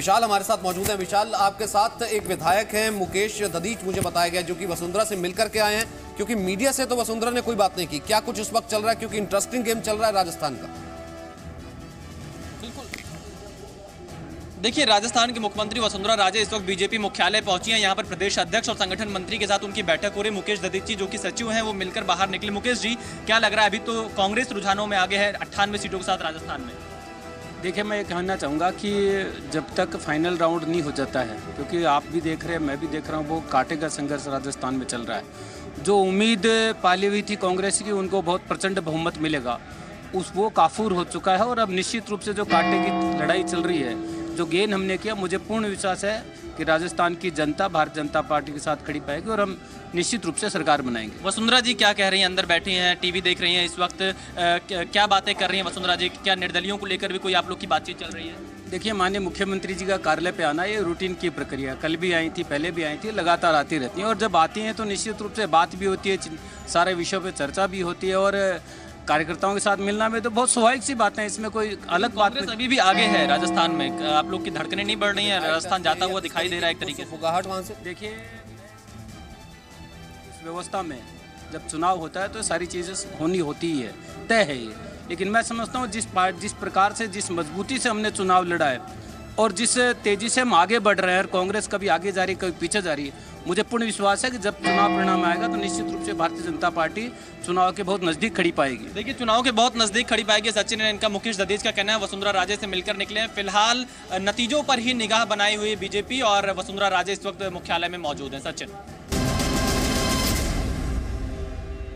विशाल हमारे साथ मौजूद है। विशाल, आपके साथ एक विधायक हैं, मुकेश ददीच, मुझे बताया गया जो कि वसुंधरा से मिलकर के आए हैं, क्योंकि मीडिया से तो वसुंधरा ने कोई बात नहीं की। क्या कुछ इस वक्त चल रहा है? क्योंकि इंटरेस्टिंग गेम चल रहा है राजस्थान का। देखिए, राजस्थान के मुख्यमंत्री वसुंधरा राजे इस वक्त बीजेपी मुख्यालय पहुँची हैं। यहाँ पर प्रदेश अध्यक्ष और संगठन मंत्री के साथ उनकी बैठक हो रही मुकेश ददीच जी, जो कि सचिव हैं, वो मिलकर बाहर निकले। मुकेश जी, क्या लग रहा है? अभी तो कांग्रेस रुझानों में आगे है, अट्ठानवे सीटों के साथ राजस्थान में। देखिए, मैं ये कहना चाहूँगा कि जब तक फाइनल राउंड नहीं हो जाता है, क्योंकि आप भी देख रहे हैं, मैं भी देख रहा हूँ, वो काटे का संघर्ष राजस्थान में चल रहा है। जो उम्मीद पाली हुई थी कांग्रेस की, उनको बहुत प्रचंड बहुमत मिलेगा, उस वो काफूर हो चुका है और अब निश्चित रूप से जो कांटे की लड़ाई चल रही है जो गेन हमने किया मुझे पूर्ण विश्वास है कि राजस्थान की जनता भारतीय जनता पार्टी के साथ खड़ी पाएगी और हम निश्चित रूप से सरकार बनाएँगे। वसुंधरा जी क्या कह रही हैं? अंदर बैठी हैं टीवी देख रही हैं इस वक्त क्या- क्या बातें कर रही हैं वसुंधरा जी? क्या निर्दलियों को लेकर भी कोई आप लोग की बातचीत चल रही है? देखिए माननीय मुख्यमंत्री जी का कार्यालय पे आना ये रूटीन की प्रक्रिया कल भी आई थी पहले भी आई थी लगातार आती रहती हैं और जब आती हैं तो निश्चित रूप से बात भी होती है सारे विषयों पे चर्चा भी होती है और कार्यकर्ताओं के साथ मिलना में तो बहुत स्वाभाविक सी बात है इसमें कोई अलग बात कांग्रेस अभी भी आगे है राजस्थान में। आप लोग की धड़कने नहीं बढ़ रही है राजस्थान जाता हुआ दिखाई दे रहा है एक तरीके से। फुगाहट वहाँ से। देखिए इस व्यवस्था में जब चुनाव होता है तो सारी चीज़ें होनी होती ही है तय है ये। लेकिन मैं समझता हूँ जिस पार्ट जिस प्रकार से जिस मजबूती से हमने चुनाव लड़ा है और जिस तेज़ी से हम आगे बढ़ रहे हैं और कांग्रेस कभी आगे जा रही है कभी पीछे जा रही है मुझे पूर्ण विश्वास है कि जब चुनाव परिणाम आएगा तो निश्चित रूप से भारतीय जनता पार्टी चुनाव के बहुत नज़दीक खड़ी पाएगी। देखिए, चुनाव के बहुत नज़दीक खड़ी पाएगी, सचिन ने इनका मुकेश ददीज का कहना है, वसुंधरा राजे से मिलकर निकले हैं। फ़िलहाल नतीजों पर ही निगाह बनाई हुई बीजेपी और वसुंधरा राजे इस वक्त मुख्यालय में मौजूद है। सचिन।